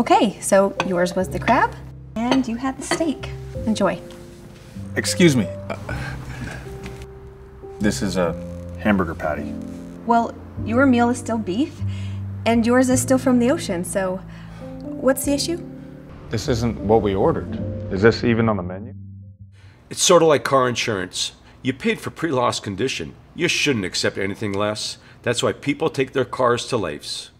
Okay, so yours was the crab, and you had the steak. Enjoy. Excuse me. This is a hamburger patty. Well, your meal is still beef, and yours is still from the ocean, so what's the issue? This isn't what we ordered. Is this even on the menu? It's sort of like car insurance. You paid for pre loss condition. You shouldn't accept anything less. That's why people take their cars to Leif's.